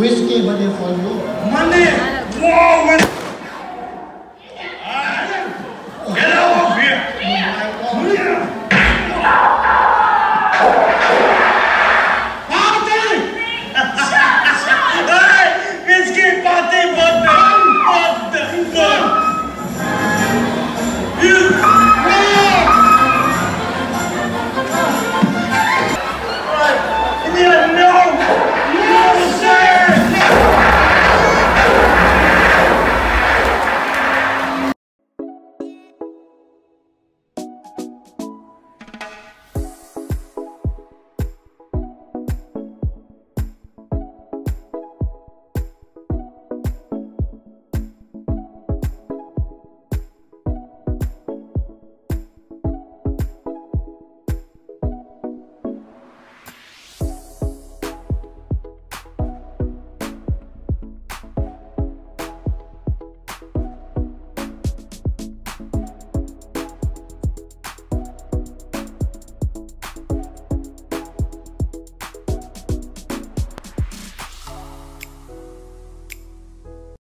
Whiskey बने for you? Money, वो Get out of here!